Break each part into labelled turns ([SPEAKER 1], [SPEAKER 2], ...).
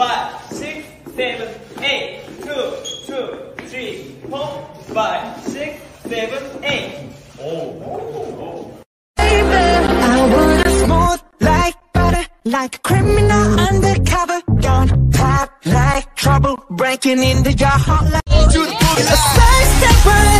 [SPEAKER 1] five, six, seven, eight, two, two, three, four, five, six, seven, eight.
[SPEAKER 2] Oh. oh. Like a criminal undercover, don't clap like trouble breaking into your heart like to first step.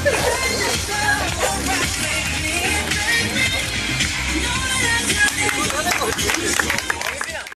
[SPEAKER 2] Ha ha ha!